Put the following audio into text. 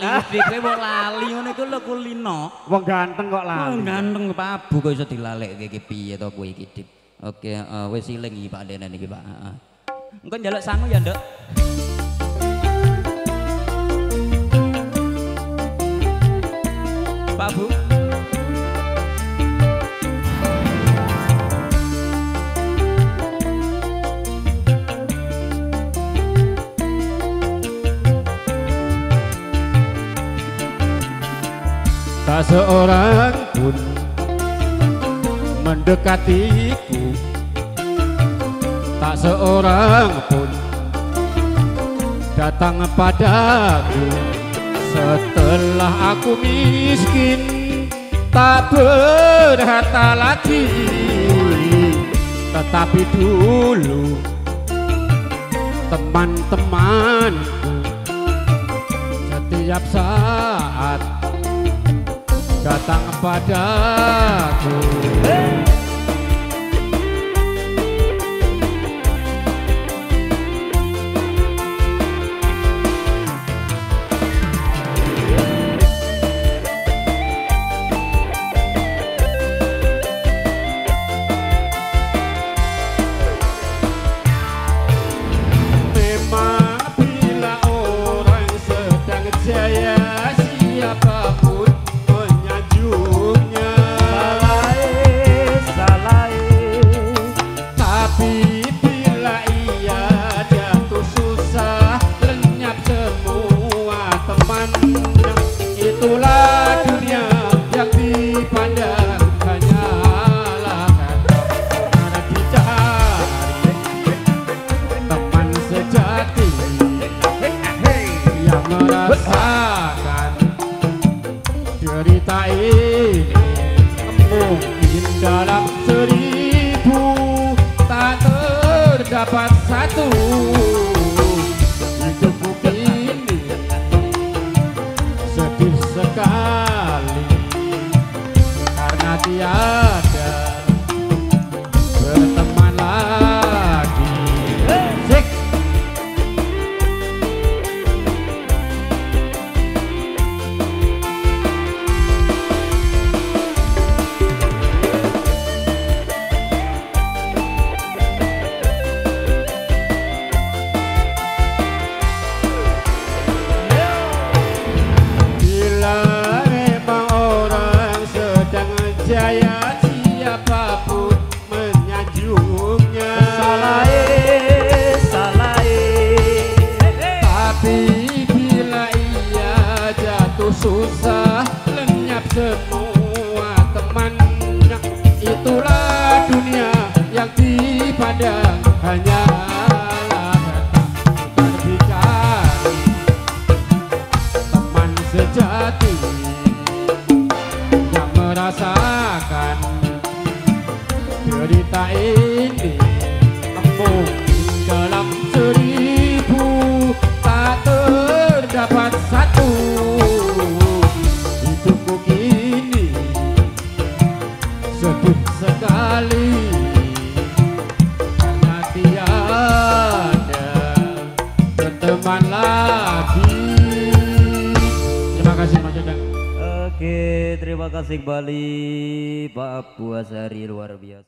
lali, kowe wong lali ngono iku lho kulino. Wong ganteng kok lali. ganteng Pak Abu kok iso dilalekke iki piye to kowe iki, Dik. Oke, eh, wis iling iki Pak Denen iki, Pak. Heeh. Engko njaluk sangu ya, Nduk. Tak seorang pun mendekatiku. Tak seorang pun datang padaku. Setelah aku miskin tak berharta lagi. Tetapi dulu teman-temanku Setiap saat datang padaku ini mungkin dalam seribu tak terdapat satu jaya siapa pun menyanjungnya Tapi bila ia jatuh susah lenyap semua temannya. Itulah dunia yang dipandang teman sejati merasakan cerita ini terima kasih kembali Pak Abu Azhari luar biasa.